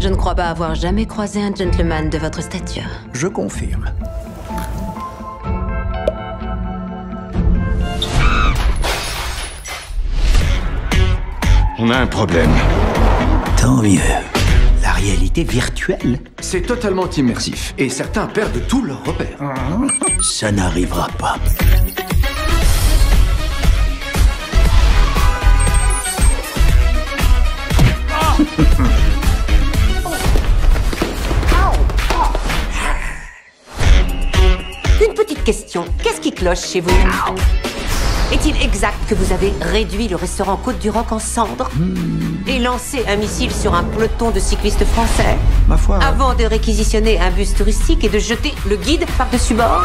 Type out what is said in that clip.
Je ne crois pas avoir jamais croisé un gentleman de votre stature. Je confirme. On a un problème. Tant mieux. La réalité virtuelle, C'est totalement immersif, et certains perdent tous leurs repères. ça n'arrivera pas. Question. Qu'est-ce qui cloche chez vous Est-il exact que vous avez réduit le restaurant Côte du Roc en cendres et lancé un missile sur un peloton de cyclistes français Ma foi. avant de réquisitionner un bus touristique et de jeter le guide par-dessus bord